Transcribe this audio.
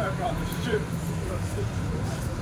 I god, the is.